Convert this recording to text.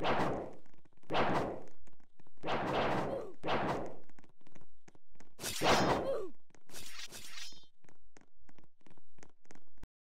you